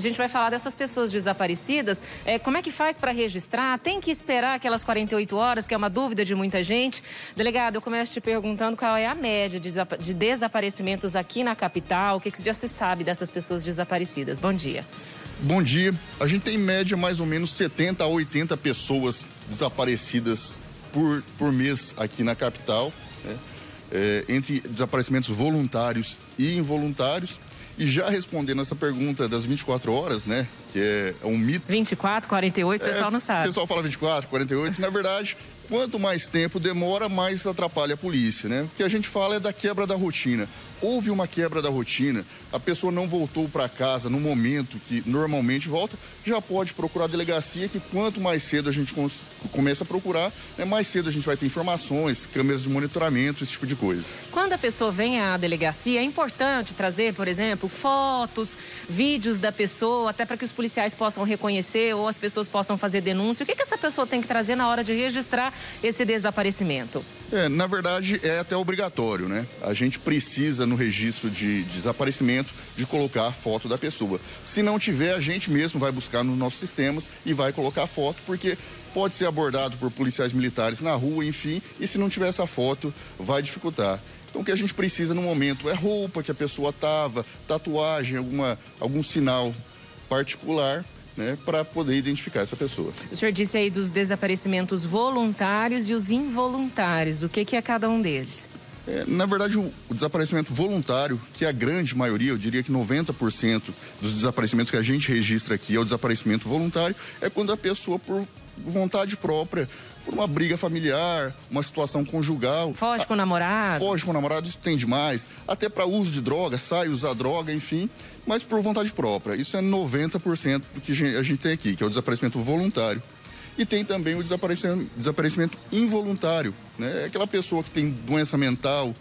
A gente vai falar dessas pessoas desaparecidas. É, como é que faz para registrar? Tem que esperar aquelas 48 horas, que é uma dúvida de muita gente. Delegado, eu começo te perguntando qual é a média de, de desaparecimentos aqui na capital. O que, que já se sabe dessas pessoas desaparecidas? Bom dia. Bom dia. A gente tem em média mais ou menos 70 a 80 pessoas desaparecidas por, por mês aqui na capital, né? é, entre desaparecimentos voluntários e involuntários. E já respondendo essa pergunta das 24 horas, né? Que é, um mito. 24, 48, o pessoal é, não sabe. O pessoal fala 24, 48. Na verdade, quanto mais tempo demora, mais atrapalha a polícia, né? O que a gente fala é da quebra da rotina houve uma quebra da rotina, a pessoa não voltou para casa no momento que normalmente volta, já pode procurar a delegacia, que quanto mais cedo a gente começa a procurar, né, mais cedo a gente vai ter informações, câmeras de monitoramento, esse tipo de coisa. Quando a pessoa vem à delegacia, é importante trazer, por exemplo, fotos, vídeos da pessoa, até para que os policiais possam reconhecer ou as pessoas possam fazer denúncia. O que, que essa pessoa tem que trazer na hora de registrar esse desaparecimento? É, na verdade, é até obrigatório, né? A gente precisa, no registro de desaparecimento, de colocar a foto da pessoa. Se não tiver, a gente mesmo vai buscar nos nossos sistemas e vai colocar a foto, porque pode ser abordado por policiais militares na rua, enfim, e se não tiver essa foto, vai dificultar. Então, o que a gente precisa no momento é roupa que a pessoa tava, tatuagem, alguma, algum sinal particular né, para poder identificar essa pessoa. O senhor disse aí dos desaparecimentos voluntários e os involuntários. O que, que é cada um deles? É, na verdade, o, o, desaparecimento voluntário, que é a grande maioria, eu diria que 90% dos desaparecimentos que a gente registra aqui é o desaparecimento voluntário, é quando a pessoa, por vontade própria, por uma briga familiar, uma situação conjugal. Foge com o namorado. Foge com o namorado, isso tem demais. Até para uso de droga, sai usar droga, enfim, mas por vontade própria. Isso é 90% do que a gente tem aqui, que é o desaparecimento voluntário. E tem também o desaparecimento, desaparecimento involuntário, né? É aquela pessoa que tem doença mental,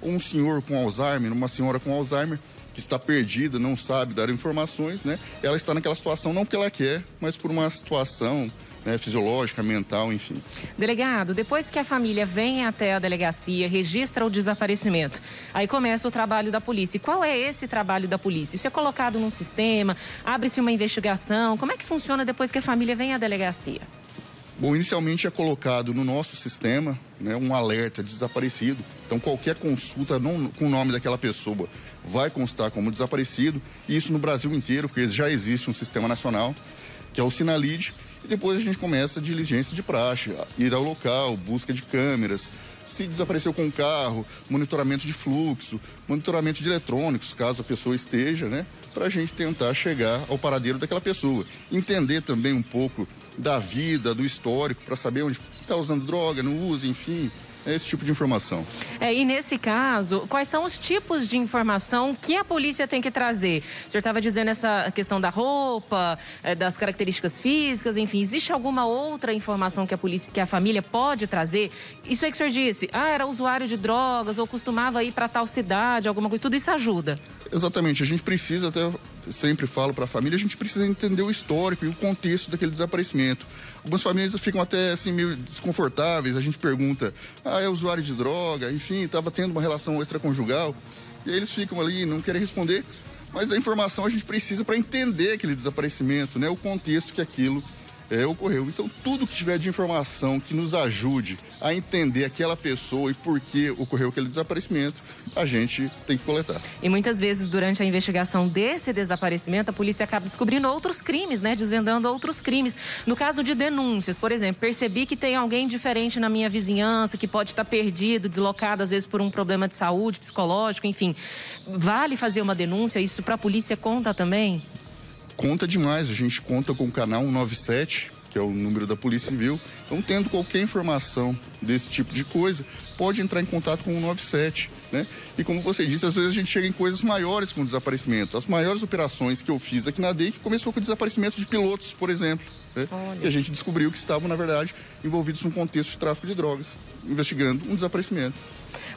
ou um senhor com Alzheimer, uma senhora com Alzheimer, que está perdida, não sabe dar informações, né? Ela está naquela situação não porque ela quer, mas por uma situação né, fisiológica, mental, enfim. Delegado, depois que a família vem até a delegacia, registra o desaparecimento, aí começa o trabalho da polícia. E qual é esse trabalho da polícia? Isso é colocado num sistema? Abre-se uma investigação? Como é que funciona depois que a família vem à delegacia? Bom, inicialmente é colocado no nosso sistema né, um alerta de desaparecido. Então, qualquer consulta não, com o nome daquela pessoa vai constar como desaparecido. E isso no Brasil inteiro, porque já existe um sistema nacional, que é o Sinalid. E depois a gente começa a diligência de praxe, ir ao local, busca de câmeras, se desapareceu com o carro, monitoramento de fluxo, monitoramento de eletrônicos, caso a pessoa esteja, né? Para a gente tentar chegar ao paradeiro daquela pessoa. Entender também um pouco da vida, do histórico, para saber onde está usando droga, não usa, enfim, esse tipo de informação. É, e nesse caso, quais são os tipos de informação que a polícia tem que trazer? O senhor estava dizendo essa questão da roupa, é, das características físicas, enfim, existe alguma outra informação que a polícia, que a família pode trazer? Isso aí que o senhor disse, ah, era usuário de drogas ou costumava ir para tal cidade, alguma coisa, tudo isso ajuda. Exatamente, a gente precisa, até sempre falo para a família, a gente precisa entender o histórico e o contexto daquele desaparecimento. Algumas famílias ficam até assim meio desconfortáveis, a gente pergunta, ah, é usuário de droga, enfim, estava tendo uma relação extraconjugal, e aí eles ficam ali, não querem responder, mas a informação a gente precisa para entender aquele desaparecimento, né, o contexto que aquilo é, ocorreu. Então, tudo que tiver de informação que nos ajude a entender aquela pessoa e por que ocorreu aquele desaparecimento, a gente tem que coletar. E muitas vezes, durante a investigação desse desaparecimento, a polícia acaba descobrindo outros crimes, né? Desvendando outros crimes. No caso de denúncias, por exemplo, percebi que tem alguém diferente na minha vizinhança, que pode estar perdido, deslocado, às vezes por um problema de saúde, psicológico, enfim. Vale fazer uma denúncia? Isso para a polícia conta também? Conta demais. A gente conta com o canal 197, que é o número da Polícia Civil. Então, tendo qualquer informação desse tipo de coisa, pode entrar em contato com o 197, né? E como você disse, às vezes a gente chega em coisas maiores com desaparecimento. As maiores operações que eu fiz aqui na DEIC começou com o desaparecimento de pilotos, por exemplo. Né? E a gente descobriu que estavam, na verdade, envolvidos num contexto de tráfico de drogas, investigando um desaparecimento.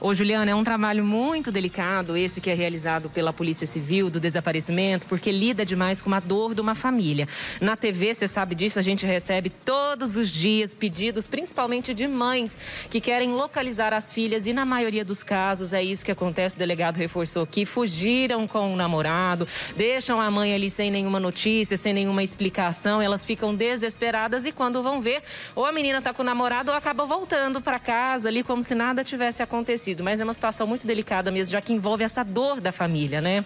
Ô, Juliana, é um trabalho muito delicado esse que é realizado pela Polícia Civil do desaparecimento, porque lida demais com a dor de uma família. Na TV, você sabe disso, a gente recebe todos os dias pedidos, principalmente de mães que querem localizar as filhas e na maioria dos casos é isso que acontece, o delegado reforçou aqui, fugiram com o namorado, deixam a mãe ali sem nenhuma notícia, sem nenhuma explicação, elas ficam desesperadas e quando vão ver, ou a menina está com o namorado ou acaba voltando para casa ali como se nada tivesse acontecido. Mas é uma situação muito delicada mesmo, já que envolve essa dor da família, né?